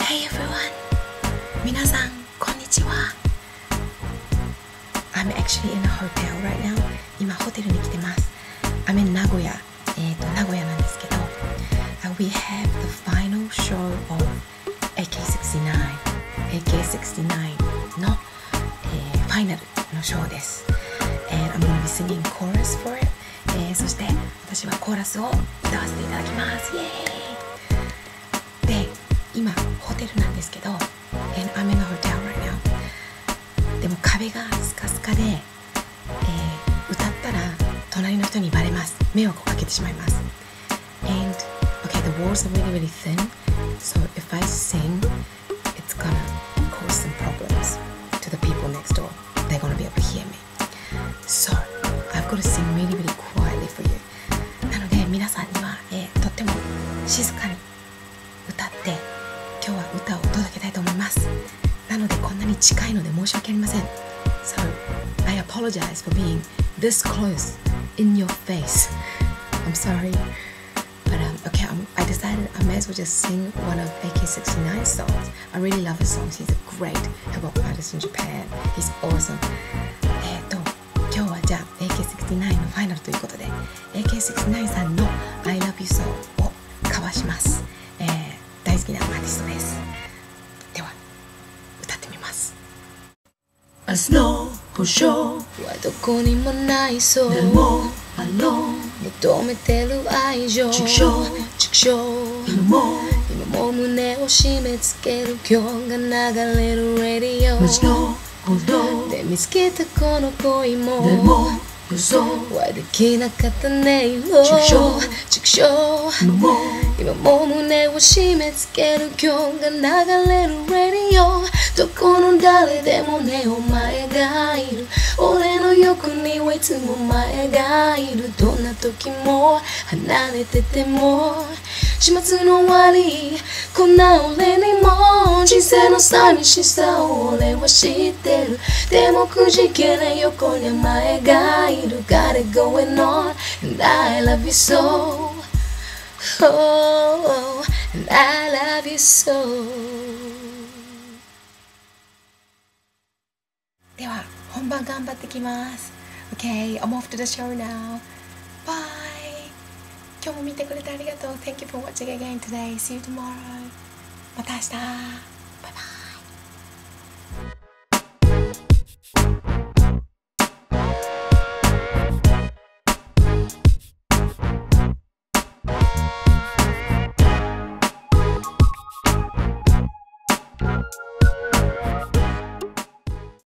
Hey everyone! 皆さん、こんにちは I'm actually in a hotel right now 今ホテルに来てます I'm in 名古屋えっ、と名古屋なんですけど We have the final show of AK69 AK69 の、えー、ファイナルのショーです And I'm gonna be singing chorus for it、えー、そして私はコーラスを歌わせていただきますイエーイ今ホテルなんですけど And I'm in a hotel right now でも壁がスカスカで、えー、歌ったら隣の人にバレます迷惑をかけてしまいます And okay the walls are really really thin so if I sing it's gonna cause some problems to the people next door they're gonna be able to hear me so I've got to sing really really quietly for you なので皆さんには、えーとっても静かに歌を届けたいと思いますなのでこんなに近いので申し訳ありません So I apologize for being this close in your face I'm sorry but um, okay I'm, I decided I may as well just sing one of AK69's songs I really love his songs he's a great hip hop artist in Japan he's awesome えっと今日はじゃあ AK69 のファイナルということで AK69 さんの I love you song をカバーします、大好きなアーティストです。では歌ってみます。明日の保証はどこにもないそう。でもあの求めてる愛情。畜生。畜生。今も今も胸を締め付ける。今日が流れるラディオ街の歩道で見つけたこの恋も。でも予想はできなかったねよ畜生。今も胸を締め付ける今日が流れるラディオどこの誰でもねお前がいる。俺の横にはいつもお前がいる。どんな時も離れてても始末の終わりこんな俺にも人生の寂しさを俺は知ってるでもくじけない横に前がいる Got it going on and I love you so Oh, and I love you so では本番頑張ってきます Okay, I'm off to the show now 今日も見てくれてありがとう Thank you for watching again today See you tomorrow また明日